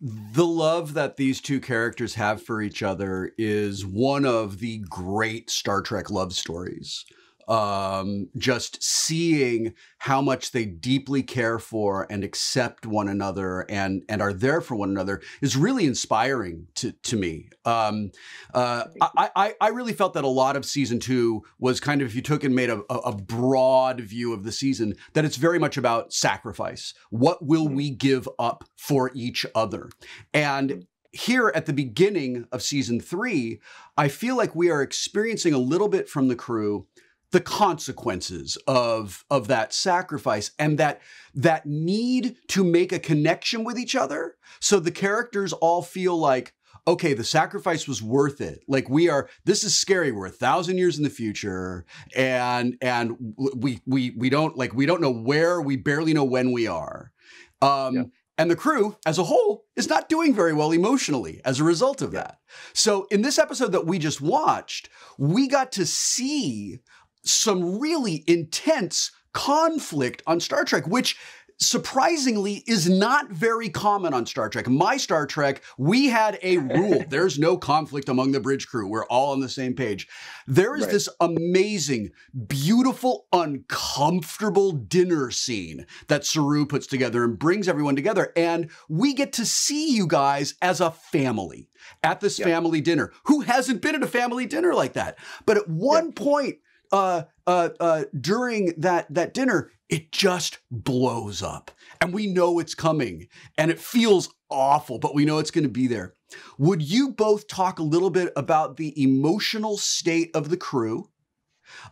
The love that these two characters have for each other is one of the great Star Trek love stories um, just seeing how much they deeply care for and accept one another and and are there for one another is really inspiring to to me. Um, uh, I, I, I really felt that a lot of season two was kind of if you took and made a, a broad view of the season that it's very much about sacrifice. What will mm-hmm. we give up for each other? And mm-hmm. here at the beginning of season three, I feel like we are experiencing a little bit from the crew the consequences of of that sacrifice and that that need to make a connection with each other. So the characters all feel like okay the sacrifice was worth it. Like we are this is scary. We're a thousand years in the future. And and we we we don't like we don't know where we barely know when we are. Um yeah. And the crew as a whole is not doing very well emotionally as a result of that. So, in this episode that we just watched, we got to see some really intense conflict on Star Trek, which surprisingly is not very common on Star Trek. My Star Trek, we had a rule. There's no conflict among the bridge crew. We're all on the same page. There is right. this amazing, beautiful, uncomfortable dinner scene that Saru puts together and brings everyone together. And we get to see you guys as a family at this yep. family dinner. Who hasn't been at a family dinner like that? But at one yep. point, uh, uh, uh, during that that dinner, it just blows up, and we know it's coming, and it feels awful, but we know it's going to be there. Would you both talk a little bit about the emotional state of the crew?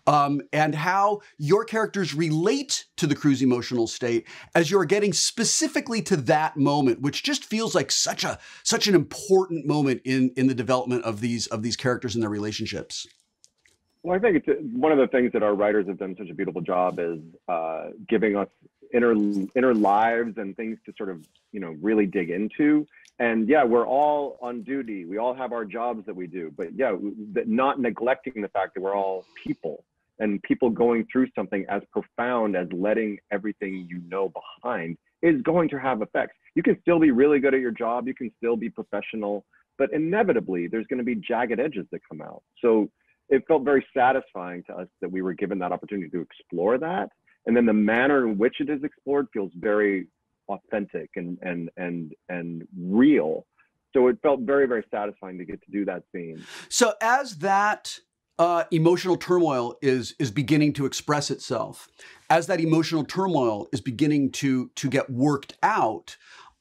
Um, and how your characters relate to the crew's emotional state as you're getting specifically to that moment, which just feels like such a such an important moment in in the development of these of these characters and their relationships. Well, I think it's one of the things that our writers have done such a beautiful job is uh, giving us inner inner lives and things to sort of you know really dig into. And yeah, we're all on duty. We all have our jobs that we do, but yeah, not neglecting the fact that we're all people and people going through something as profound as letting everything you know behind is going to have effects. You can still be really good at your job. You can still be professional, but inevitably there's going to be jagged edges that come out. So it felt very satisfying to us that we were given that opportunity to explore that. And then the manner in which it is explored feels very authentic and and and and real. So it felt very very satisfying to get to do that scene. So as that uh, emotional turmoil is is beginning to express itself, as that emotional turmoil is beginning to to get worked out,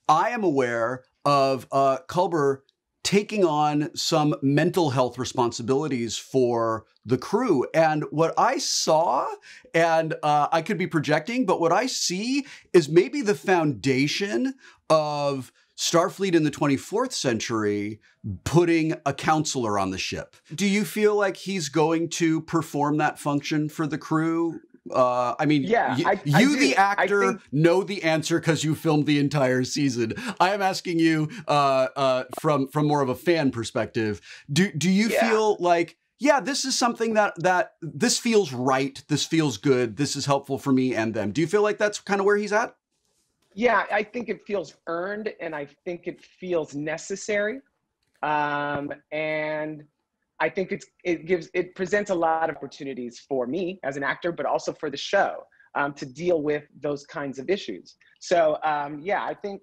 I am aware of uh, Culber taking on some mental health responsibilities for the crew. And what I saw, and uh, I could be projecting, but what I see is maybe the foundation of Starfleet in the 24th century putting a counselor on the ship. Do you feel like he's going to perform that function for the crew uh, I mean, yeah, y- I, you, the actor, think... know the answer because you filmed the entire season. I am asking you uh, uh, from from more of a fan perspective. Do do you yeah. feel like? Yeah, this is something that that this feels right. This feels good. This is helpful for me and them. Do you feel like that's kind of where he's at? Yeah, I think it feels earned, and I think it feels necessary. Um, and I think it's it gives it presents a lot of opportunities for me as an actor, but also for the show um, to deal with those kinds of issues. So um, yeah, I think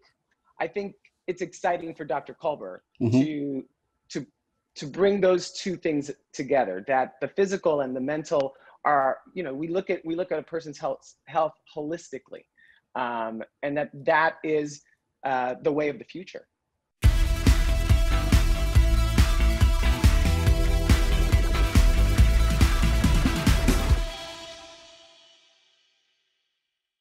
I think it's exciting for Dr. Culber mm-hmm. to to to bring those two things together. That the physical and the mental are you know we look at we look at a person's health health holistically, um, and that that is uh, the way of the future.